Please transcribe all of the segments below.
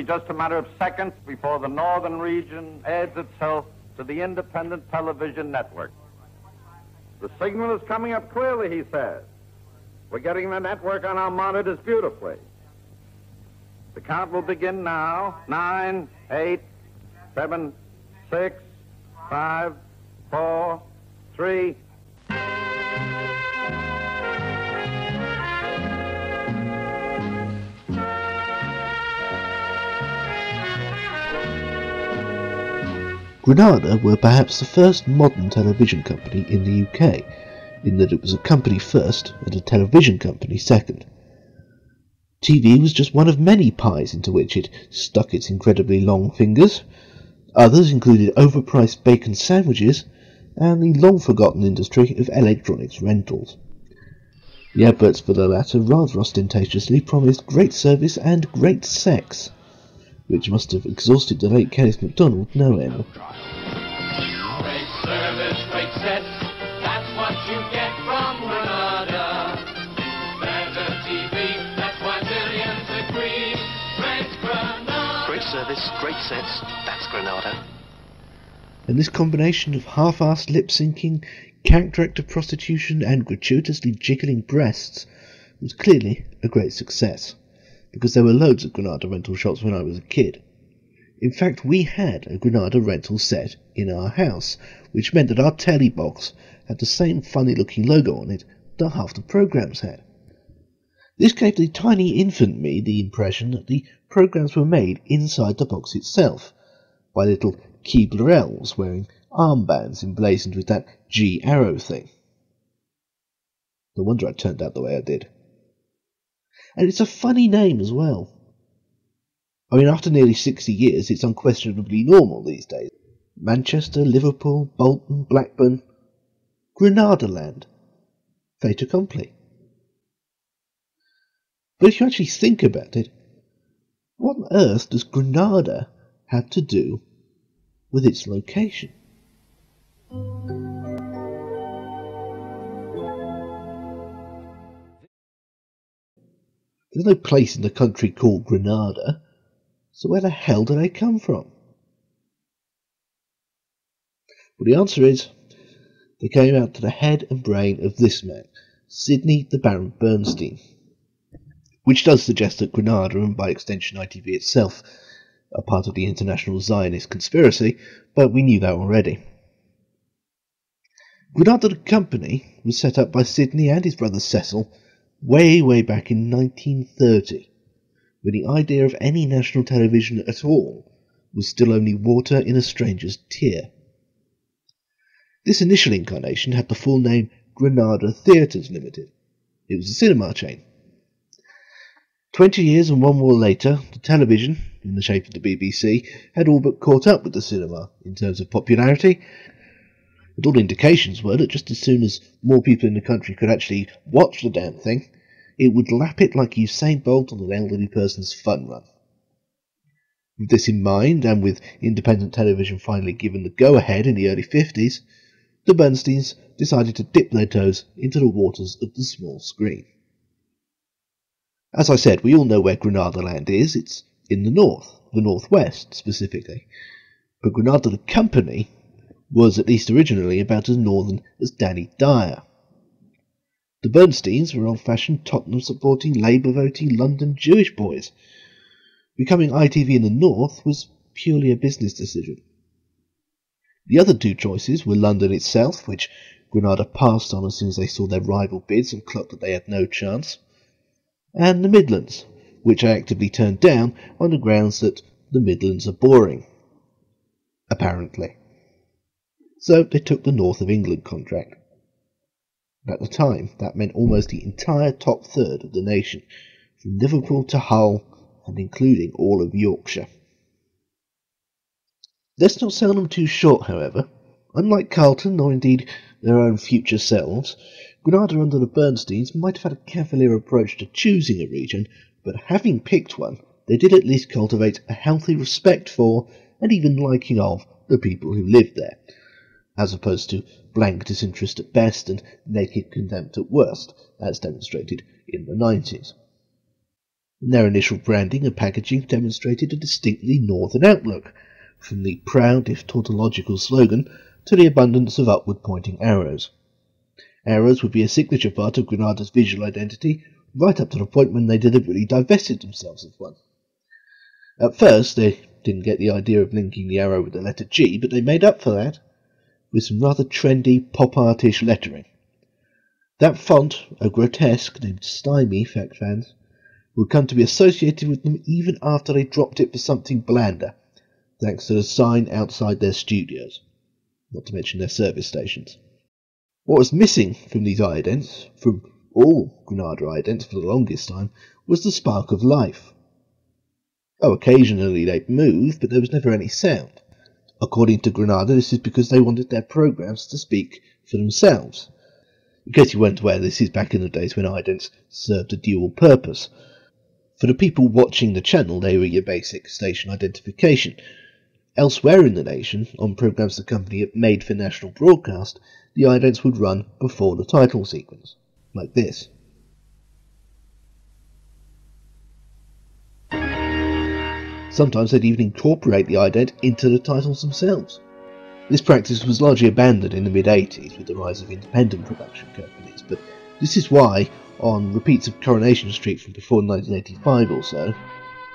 be just a matter of seconds before the northern region adds itself to the independent television network. The signal is coming up clearly, he says. We're getting the network on our monitors beautifully. The count will begin now. Nine, eight, seven, six, five, four, three. Granada were perhaps the first modern television company in the UK, in that it was a company first and a television company second. TV was just one of many pies into which it stuck its incredibly long fingers. Others included overpriced bacon sandwiches and the long forgotten industry of electronics rentals. The adverts for the latter rather ostentatiously promised great service and great sex which must have exhausted the late Kenneth MacDonald no end. Great service, great set, that's what you get from Granada. Better TV, that's why millions agree. Great Granada. Great service, great sets, that's Granada. And this combination of half-assed lip-syncing, character actor prostitution and gratuitously jiggling breasts was clearly a great success because there were loads of Granada rental shops when I was a kid. In fact, we had a Granada rental set in our house, which meant that our telly box had the same funny looking logo on it that half the programs had. This gave the tiny infant me the impression that the programs were made inside the box itself, by little Keebler elves wearing armbands emblazoned with that G arrow thing. No wonder I turned out the way I did. And it's a funny name as well. I mean, after nearly 60 years, it's unquestionably normal these days. Manchester, Liverpool, Bolton, Blackburn, Granada land. Fait accompli. But if you actually think about it, what on earth does Granada have to do with its location? There's no place in the country called Granada, so where the hell do they come from? Well, the answer is they came out to the head and brain of this man, Sidney the Baron Bernstein, which does suggest that Granada, and by extension ITV itself, are part of the international Zionist conspiracy, but we knew that already. Granada the Company was set up by Sidney and his brother Cecil way, way back in 1930, when the idea of any national television at all was still only water in a stranger's tear. This initial incarnation had the full name Granada Theatres Limited. It was a cinema chain. Twenty years and one more later, the television, in the shape of the BBC, had all but caught up with the cinema in terms of popularity, all indications were that just as soon as more people in the country could actually watch the damn thing, it would lap it like Usain Bolt on an elderly person's fun run. With this in mind, and with independent television finally given the go ahead in the early 50s, the Bernsteins decided to dip their toes into the waters of the small screen. As I said, we all know where Granada Land is. It's in the north, the northwest specifically. But Granada the company was at least originally about as northern as Danny Dyer. The Bernsteins were old fashioned Tottenham supporting, Labour voting London Jewish boys. Becoming ITV in the north was purely a business decision. The other two choices were London itself, which Granada passed on as soon as they saw their rival bids and clocked that they had no chance, and the Midlands, which I actively turned down on the grounds that the Midlands are boring. Apparently. So they took the North of England contract. At the time, that meant almost the entire top third of the nation, from Liverpool to Hull, and including all of Yorkshire. Let's not sell them too short, however. Unlike Carlton, or indeed their own future selves, Granada under the Bernsteins might have had a cavalier approach to choosing a region, but having picked one, they did at least cultivate a healthy respect for, and even liking of, the people who lived there, as opposed to blank disinterest at best and naked contempt at worst, as demonstrated in the 90s. and their initial branding and packaging demonstrated a distinctly northern outlook, from the proud if tautological slogan to the abundance of upward pointing arrows. Arrows would be a signature part of Granada's visual identity right up to the point when they deliberately divested themselves of one. At first, they didn't get the idea of linking the arrow with the letter G, but they made up for that with some rather trendy pop artish lettering. That font, a grotesque named Stymie, fact fans, would come to be associated with them even after they dropped it for something blander, thanks to the sign outside their studios, not to mention their service stations. What was missing from these idents, from all Granada idents for the longest time, was the spark of life. Oh, occasionally they'd move, but there was never any sound. According to Granada, this is because they wanted their programs to speak for themselves. In case you weren't aware, this is back in the days when idents served a dual purpose. For the people watching the channel, they were your basic station identification. Elsewhere in the nation, on programs the company had made for national broadcast, the idents would run before the title sequence, like this. Sometimes they'd even incorporate the ident into the titles themselves. This practice was largely abandoned in the mid 80s with the rise of independent production companies, but this is why, on repeats of Coronation Street from before 1985 or so,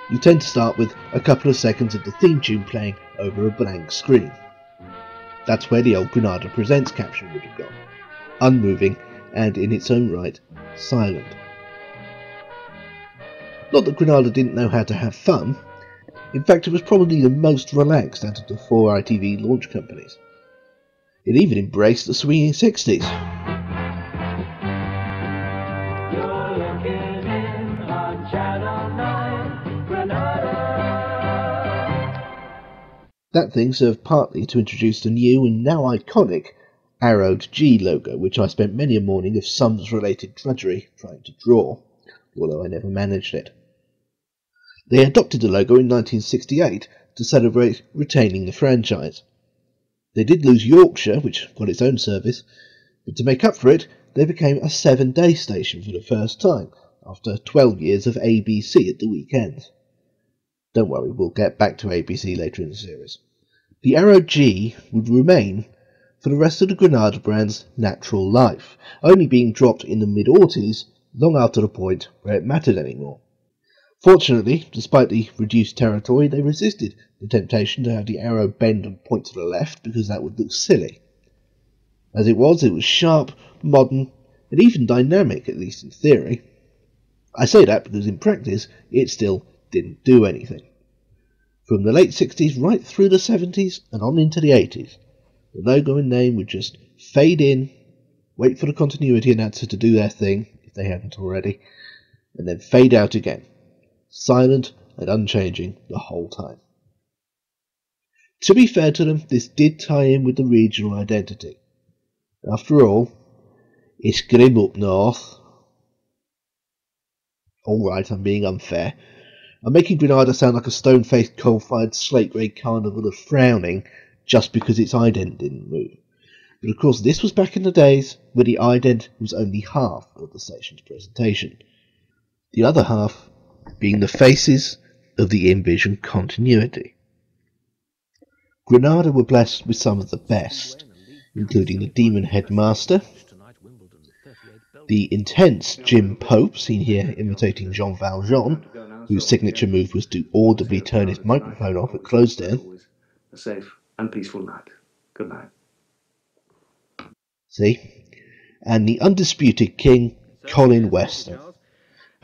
you tend to start with a couple of seconds of the theme tune playing over a blank screen. That's where the old Granada Presents caption would have gone, unmoving and in its own right, silent. Not that Granada didn't know how to have fun, in fact, it was probably the most relaxed out of the four ITV launch companies. It even embraced the swinging 60s. You're looking in on Channel 9, Granada. That thing served partly to introduce the new and now iconic arrowed G logo, which I spent many a morning of sums related drudgery trying to draw, although I never managed it. They adopted the logo in 1968 to celebrate retaining the franchise. They did lose Yorkshire, which got its own service, but to make up for it, they became a seven day station for the first time, after 12 years of ABC at the weekends. Don't worry, we'll get back to ABC later in the series. The Arrow G would remain for the rest of the Granada brand's natural life, only being dropped in the mid aughties long after the point where it mattered anymore. Fortunately, despite the reduced territory, they resisted the temptation to have the arrow bend and point to the left because that would look silly. As it was, it was sharp, modern, and even dynamic, at least in theory. I say that because in practice, it still didn't do anything. From the late 60s right through the 70s and on into the 80s, the logo and name would just fade in, wait for the continuity announcer to do their thing, if they hadn't already, and then fade out again silent and unchanging the whole time. To be fair to them, this did tie in with the regional identity. After all, it's grim up north. Alright, I'm being unfair. I'm making Granada sound like a stone faced, coal fired, slate grey carnival of frowning just because its ident didn't move. But of course, this was back in the days where the ident was only half of the station's presentation. The other half being the faces of the envisioned continuity. Granada were blessed with some of the best, including the Demon Headmaster, the intense Jim Pope, seen here imitating Jean Valjean, whose signature move was to audibly turn his microphone off at close down. A safe and peaceful night. Good night. See? And the undisputed king, Colin Weston.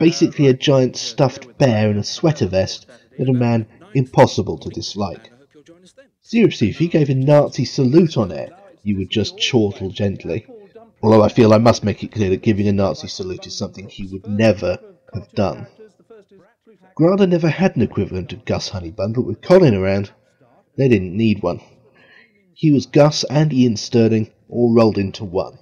Basically a giant stuffed bear in a sweater vest and a man impossible to dislike. Seriously, if he gave a Nazi salute on air, you would just chortle gently. Although I feel I must make it clear that giving a Nazi salute is something he would never have done. Granada never had an equivalent of Gus Honeybun, but with Colin around, they didn't need one. He was Gus and Ian Stirling all rolled into one.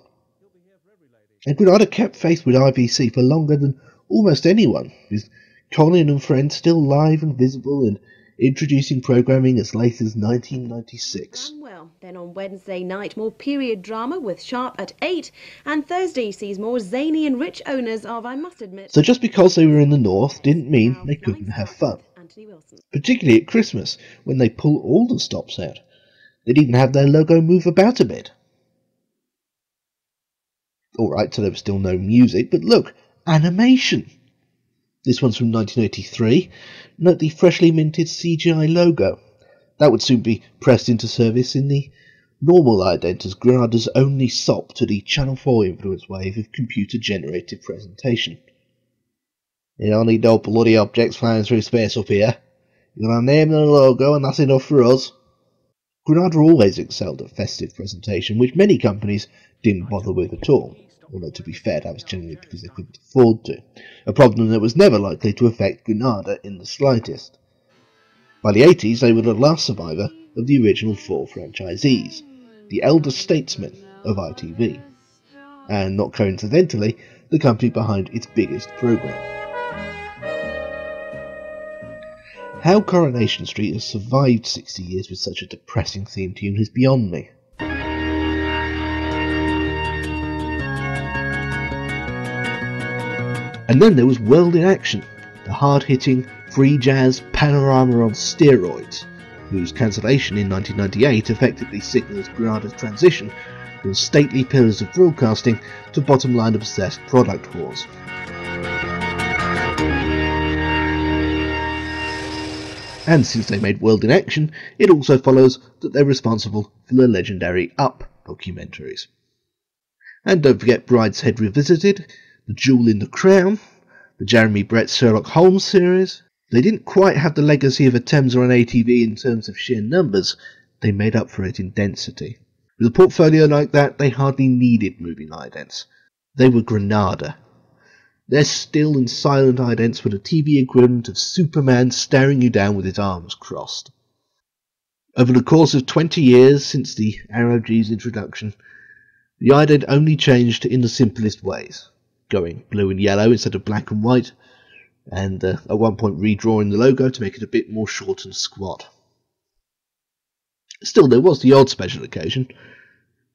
And Granada kept faith with IVC for longer than almost anyone, with Colin and Friends still live and visible and introducing programming as late as 1996. Well, then on Wednesday night, more period drama with Sharpe at 8, and Thursday sees more zany and rich owners of, I must admit. So just because they were in the north didn't mean they couldn't have fun. Particularly at Christmas, when they pull all the stops out. They'd even have their logo move about a bit. Alright, so there was still no music, but look, animation! This one's from 1983. Note the freshly minted CGI logo. That would soon be pressed into service in the normal ident as Granada's only sop to the Channel 4 influence wave of computer generated presentation. You don't need no bloody objects flying through space up here. You got name and a logo, and that's enough for us. Granada always excelled at festive presentation, which many companies didn't bother with at all. Although, to be fair, that was generally because they couldn't afford to. A problem that was never likely to affect Granada in the slightest. By the 80s, they were the last survivor of the original four franchisees, the elder statesmen of ITV, and not coincidentally, the company behind its biggest program. How Coronation Street has survived 60 years with such a depressing theme tune is beyond me. And then there was World in Action, the hard hitting, free jazz panorama on steroids, whose cancellation in 1998 effectively signalled Granada's transition from stately pillars of broadcasting to bottom line obsessed product wars. And since they made World in Action, it also follows that they're responsible for the legendary Up documentaries. And don't forget Brideshead Revisited, The Jewel in the Crown, the Jeremy Brett Sherlock Holmes series. They didn't quite have the legacy of a Thames or an ATV in terms of sheer numbers, they made up for it in density. With a portfolio like that, they hardly needed moving idents. They were Granada. Their still and silent idents were the TV equivalent of Superman staring you down with his arms crossed. Over the course of 20 years since the Arrow G's introduction, the ident only changed in the simplest ways, going blue and yellow instead of black and white, and uh, at one point redrawing the logo to make it a bit more short and squat. Still, there was the odd special occasion,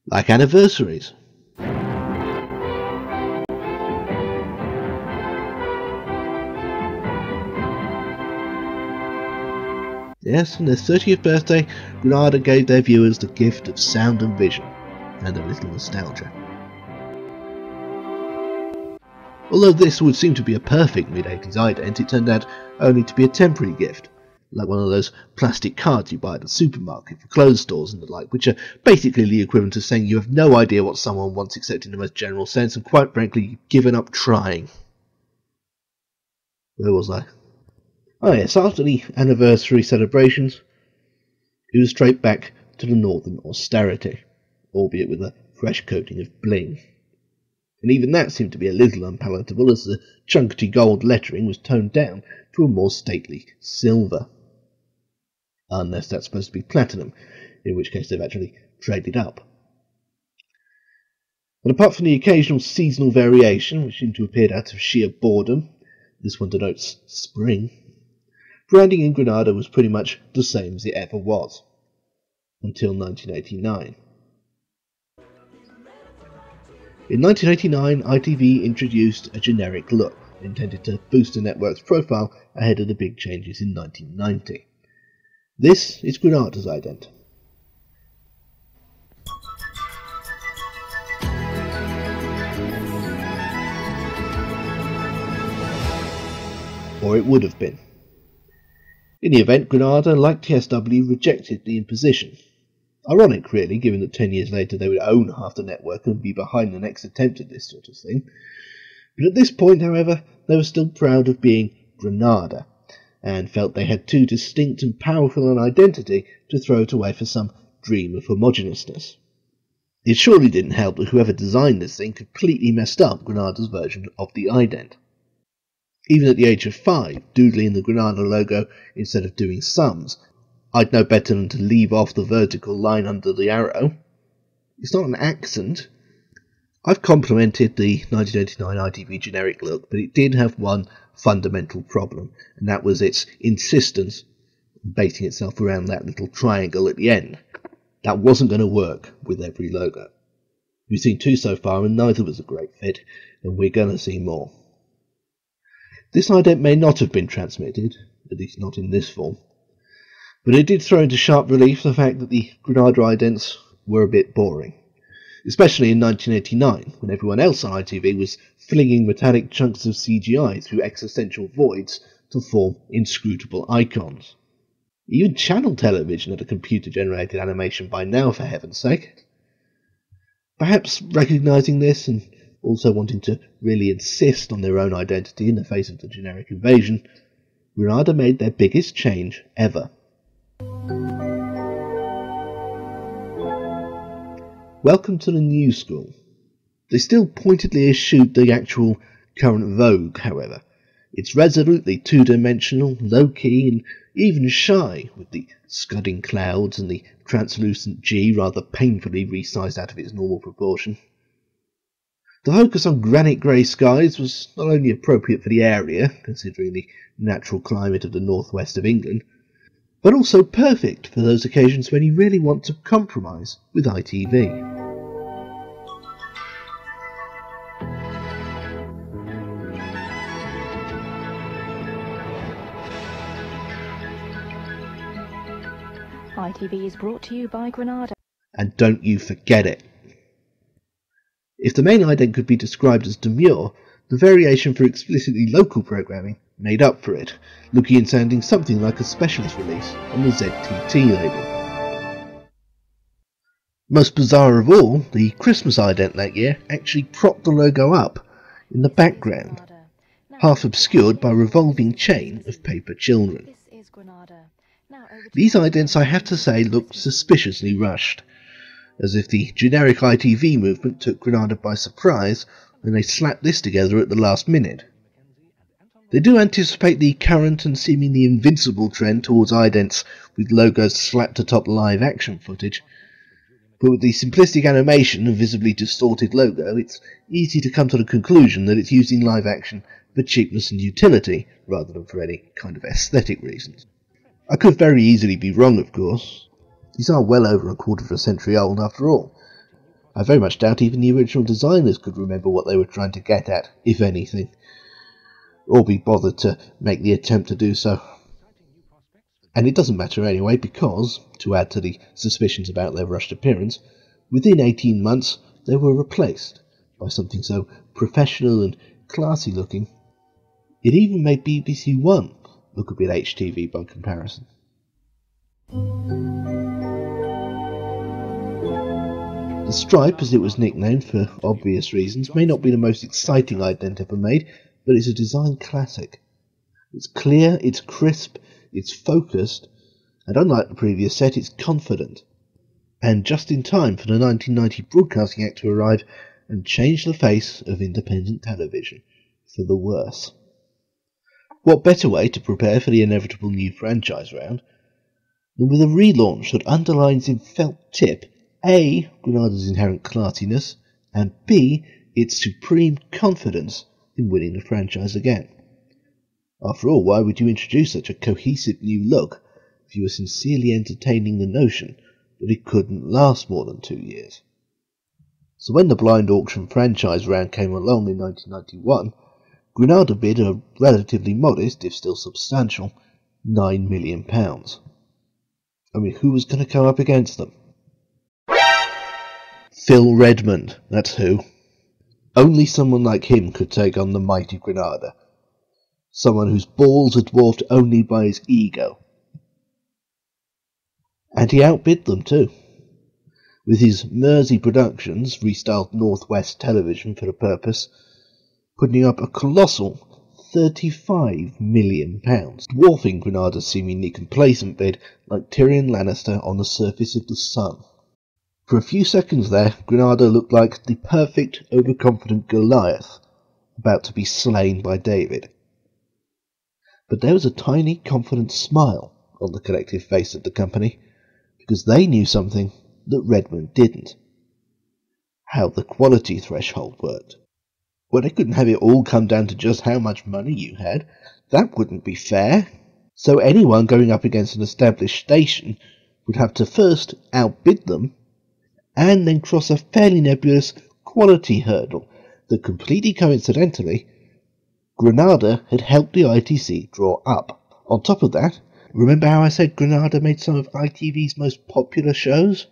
like anniversaries. Yes, on their 30th birthday, Granada gave their viewers the gift of sound and vision, and a little nostalgia. Although this would seem to be a perfect mid 80s ident, it turned out only to be a temporary gift, like one of those plastic cards you buy at the supermarket for clothes stores and the like, which are basically the equivalent of saying you have no idea what someone wants except in the most general sense, and quite frankly, you've given up trying. Where was I? Oh yes, after the anniversary celebrations, it was straight back to the northern austerity, albeit with a fresh coating of bling. And even that seemed to be a little unpalatable as the chunky gold lettering was toned down to a more stately silver. Unless that's supposed to be platinum, in which case they've actually traded up. But apart from the occasional seasonal variation, which seemed to appear out of sheer boredom, this one denotes spring, branding in Granada was pretty much the same as it ever was. Until 1989. In 1989, ITV introduced a generic look, intended to boost the network's profile ahead of the big changes in 1990. This is Granada's ident. Or it would have been. In the event, Granada, like TSW, rejected the imposition. Ironic, really, given that ten years later they would own half the network and be behind the next attempt at this sort of thing. But at this point, however, they were still proud of being Granada, and felt they had too distinct and powerful an identity to throw it away for some dream of homogeneousness. It surely didn't help that whoever designed this thing completely messed up Granada's version of the ident. Even at the age of five, doodling the Granada logo instead of doing sums, I'd know better than to leave off the vertical line under the arrow. It's not an accent. I've complimented the 1989 ITV generic look, but it did have one fundamental problem, and that was its insistence basing itself around that little triangle at the end. That wasn't going to work with every logo. We've seen two so far, and neither was a great fit, and we're going to see more. This ident may not have been transmitted, at least not in this form, but it did throw into sharp relief the fact that the Granada idents were a bit boring especially in 1989, when everyone else on ITV was flinging metallic chunks of CGI through existential voids to form inscrutable icons. Even channel television had a computer generated animation by now, for heaven's sake. Perhaps recognizing this and also wanting to really insist on their own identity in the face of the generic invasion, Granada made their biggest change ever. Welcome to the new school. They still pointedly eschewed the actual current vogue, however. It's resolutely two dimensional, low key, and even shy, with the scudding clouds and the translucent G rather painfully resized out of its normal proportion. The focus on granite grey skies was not only appropriate for the area, considering the natural climate of the northwest of England, but also perfect for those occasions when you really want to compromise with ITV. ITV is brought to you by Granada. And don't you forget it. If the main ident could be described as demure, the variation for explicitly local programming made up for it, looking and sounding something like a specialist release on the ZTT label. Most bizarre of all, the Christmas ident that year actually propped the logo up in the background, half obscured by a revolving chain of paper children. These idents, I have to say, look suspiciously rushed, as if the generic ITV movement took Granada by surprise and they slapped this together at the last minute. They do anticipate the current and seemingly invincible trend towards idents with logos slapped atop live action footage, but with the simplistic animation and visibly distorted logo, it's easy to come to the conclusion that it's using live action for cheapness and utility rather than for any kind of aesthetic reasons. I could very easily be wrong, of course. These are well over a quarter of a century old, after all. I very much doubt even the original designers could remember what they were trying to get at, if anything, or be bothered to make the attempt to do so. And it doesn't matter anyway, because, to add to the suspicions about their rushed appearance, within 18 months they were replaced by something so professional and classy looking. It even made BBC One look a bit HTV by comparison. The Stripe, as it was nicknamed for obvious reasons, may not be the most exciting ident ever made, but it's a design classic. It's clear, it's crisp, it's focused, and unlike the previous set, it's confident. And just in time for the 1990 Broadcasting Act to arrive and change the face of independent television for the worse. What better way to prepare for the inevitable new franchise round than with a relaunch that underlines in felt tip A. Granada's inherent classiness, and B. its supreme confidence in winning the franchise again. After all, why would you introduce such a cohesive new look if you were sincerely entertaining the notion that it couldn't last more than two years? So when the blind auction franchise round came along in 1991, Granada bid a relatively modest, if still substantial, nine million pounds. I mean, who was going to come up against them? Phil Redmond, that's who. Only someone like him could take on the mighty Granada. Someone whose balls are dwarfed only by his ego. And he outbid them too. With his Mersey Productions, restyled Northwest Television for the purpose, putting up a colossal £35 million, dwarfing Granada's seemingly complacent bid like Tyrion Lannister on the surface of the sun. For a few seconds there, Granada looked like the perfect, overconfident Goliath about to be slain by David. But there was a tiny, confident smile on the collective face of the company, because they knew something that Redmond didn't. how the quality threshold worked. Well, they couldn't have it all come down to just how much money you had. That wouldn't be fair. So anyone going up against an established station would have to first outbid them and then cross a fairly nebulous quality hurdle that completely coincidentally Granada had helped the ITC draw up. On top of that, remember how I said Granada made some of ITV's most popular shows?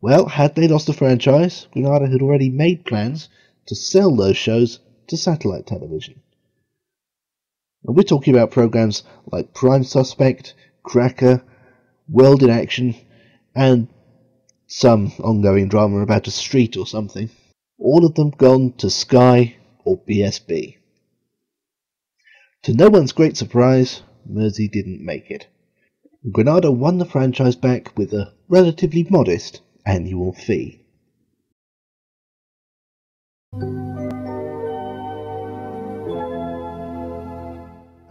Well, had they lost the franchise, Granada had already made plans to sell those shows to satellite television. And we're talking about programs like Prime Suspect, Cracker, World in Action, and some ongoing drama about a street or something. All of them gone to Sky or BSB. To no one's great surprise, Mersey didn't make it. Granada won the franchise back with a relatively modest annual fee.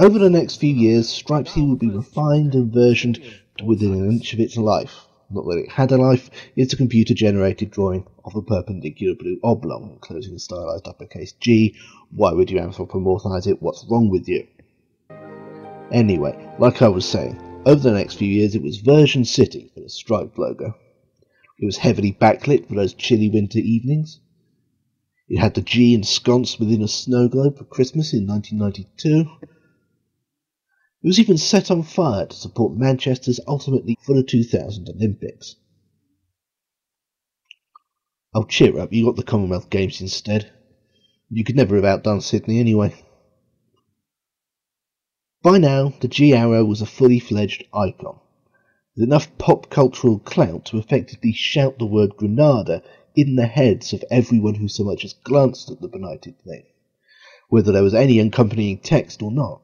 Over the next few years, Stripesy would be refined and versioned to within an inch of its life. Not that it had a life, it's a computer generated drawing of a perpendicular blue oblong, enclosing a stylized uppercase G. Why would you anthropomorphize it? What's wrong with you? Anyway, like I was saying, over the next few years it was Version City for the striped logo. It was heavily backlit for those chilly winter evenings. It had the G ensconced within a snow globe for Christmas in 1992. It was even set on fire to support Manchester's ultimately for the 2000 Olympics. Oh, cheer up, you got the Commonwealth Games instead. You could never have outdone Sydney anyway. By now, the G Arrow was a fully fledged icon, with enough pop cultural clout to effectively shout the word Granada in the heads of everyone who so much as glanced at the benighted thing, whether there was any accompanying text or not.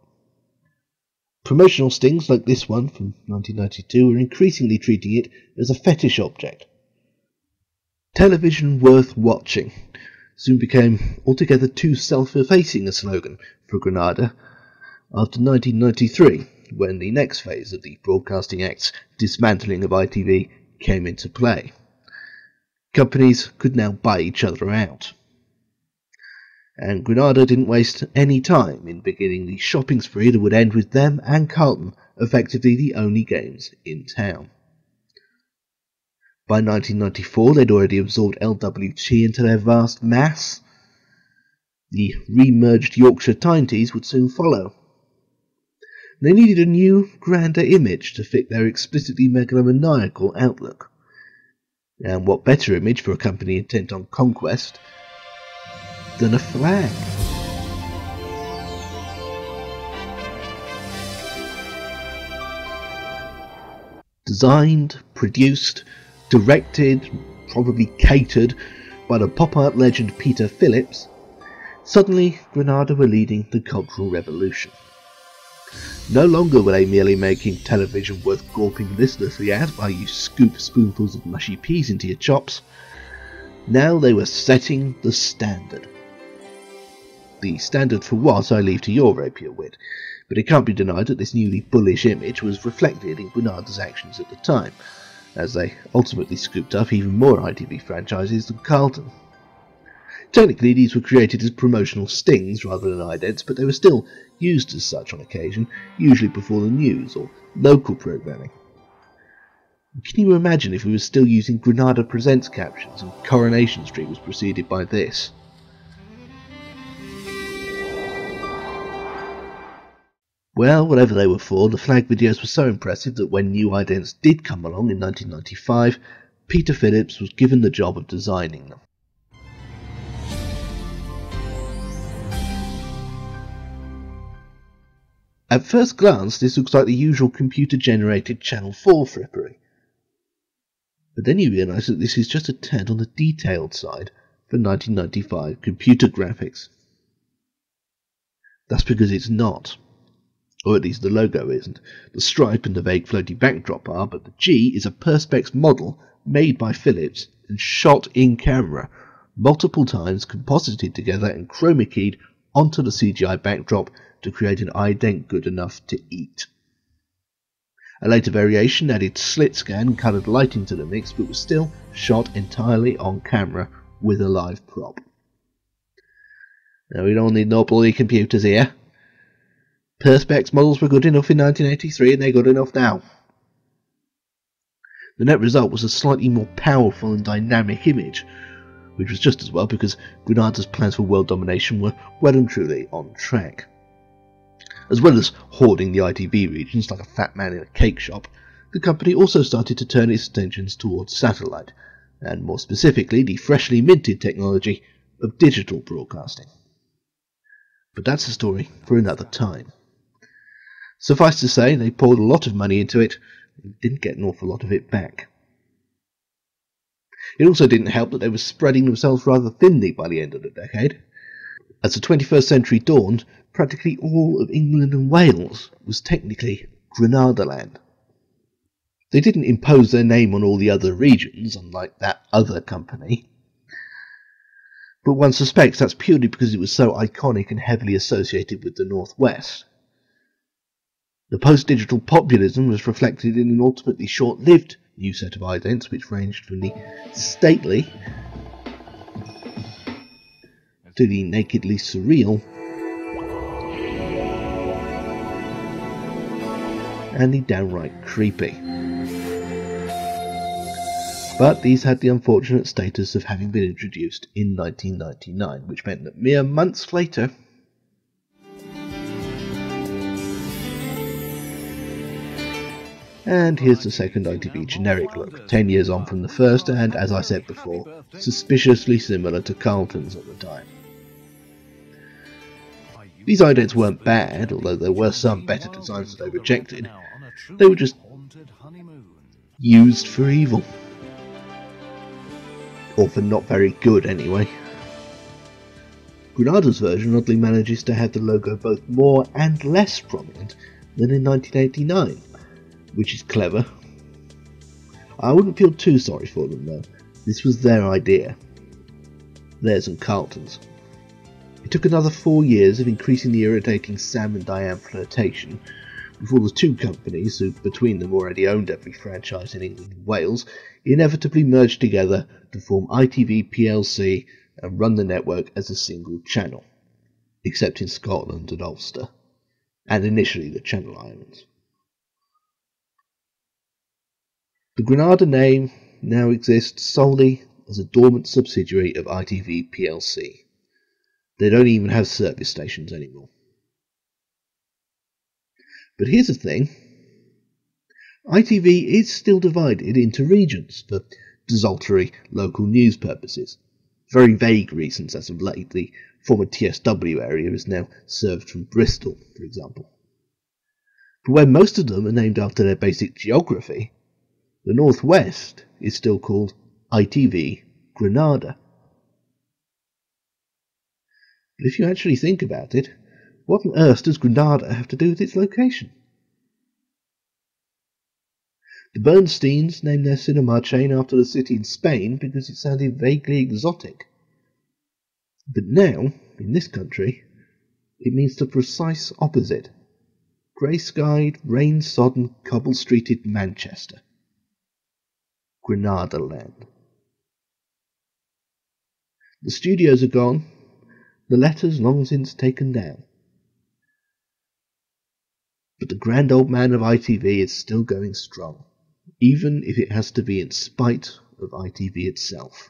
Promotional stings like this one from 1992 were increasingly treating it as a fetish object. Television worth watching soon became altogether too self-effacing a slogan for Granada after 1993, when the next phase of the Broadcasting Act's dismantling of ITV came into play. Companies could now buy each other out and Granada didn't waste any time in beginning the shopping spree that would end with them and Carlton effectively the only games in town. By 1994, they'd already absorbed LWT into their vast mass. The re-merged Yorkshire Tyne Tees would soon follow. They needed a new, grander image to fit their explicitly megalomaniacal outlook. And what better image for a company intent on conquest than a flag. Designed, produced, directed, probably catered by the pop art legend Peter Phillips, suddenly Granada were leading the Cultural Revolution. No longer were they merely making television worth gawping listlessly at while you scoop spoonfuls of mushy peas into your chops. Now they were setting the standard. The standard for what I leave to your rapier wit, but it can't be denied that this newly bullish image was reflected in Granada's actions at the time, as they ultimately scooped up even more ITV franchises than Carlton. Technically, these were created as promotional stings rather than idents, but they were still used as such on occasion, usually before the news or local programming. Can you imagine if we were still using Granada Presents captions and Coronation Street was preceded by this? Well, whatever they were for, the flag videos were so impressive that when new idents did come along in 1995, Peter Phillips was given the job of designing them. At first glance, this looks like the usual computer generated Channel 4 frippery. But then you realise that this is just a tad on the detailed side for 1995 computer graphics. That's because it's not or at least the logo isn't. The stripe and the vague floaty backdrop are, but the G is a Perspex model made by Phillips and shot in camera, multiple times composited together and chroma keyed onto the CGI backdrop to create an ident good enough to eat. A later variation added slit scan and coloured lighting to the mix, but was still shot entirely on camera with a live prop. Now, we don't need no bloody computers here. Perspex models were good enough in 1983 and they're good enough now. The net result was a slightly more powerful and dynamic image, which was just as well because Granada's plans for world domination were well and truly on track. As well as hoarding the ITV regions like a fat man in a cake shop, the company also started to turn its attentions towards satellite, and more specifically the freshly minted technology of digital broadcasting. But that's a story for another time. Suffice to say, they poured a lot of money into it and didn't get an awful lot of it back. It also didn't help that they were spreading themselves rather thinly by the end of the decade. As the 21st century dawned, practically all of England and Wales was technically Granada land. They didn't impose their name on all the other regions, unlike that other company. But one suspects that's purely because it was so iconic and heavily associated with the Northwest. The post digital populism was reflected in an ultimately short lived new set of idents which ranged from the stately to the nakedly surreal and the downright creepy. But these had the unfortunate status of having been introduced in 1999, which meant that mere months later, And here's the second ITV generic look, 10 years on from the first, and as I said before, suspiciously similar to Carlton's at the time. These idents weren't bad, although there were some better designs that they rejected. They were just used for evil. Or for not very good, anyway. Granada's version oddly manages to have the logo both more and less prominent than in 1989 which is clever. I wouldn't feel too sorry for them though. This was their idea. Theirs and Carlton's. It took another four years of increasingly irritating Sam and Diane flirtation before the two companies, who between them already owned every franchise in England and Wales, inevitably merged together to form ITV plc and run the network as a single channel, except in Scotland and Ulster, and initially the Channel Islands. The Granada name now exists solely as a dormant subsidiary of ITV plc. They don't even have service stations anymore. But here's the thing ITV is still divided into regions for desultory local news purposes. Very vague reasons as of late. The former TSW area is now served from Bristol, for example. But where most of them are named after their basic geography, the Northwest is still called ITV Granada. But if you actually think about it, what on earth does Granada have to do with its location? The Bernsteins named their cinema chain after the city in Spain because it sounded vaguely exotic. But now, in this country, it means the precise opposite grey skied, rain sodden, cobble streeted Manchester. Granada land. The studios are gone, the letters long since taken down. But the grand old man of ITV is still going strong, even if it has to be in spite of ITV itself.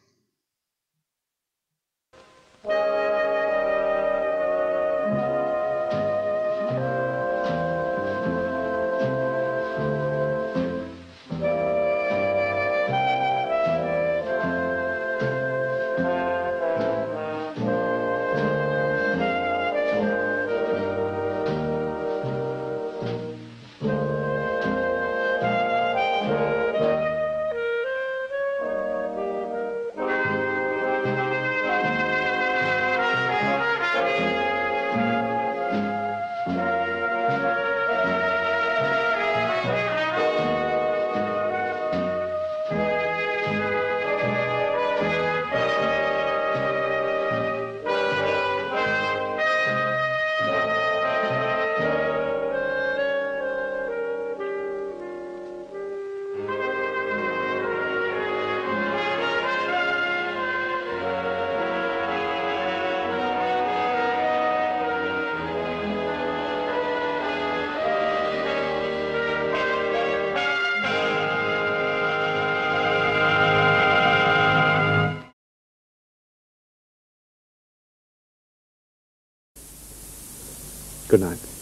Good night.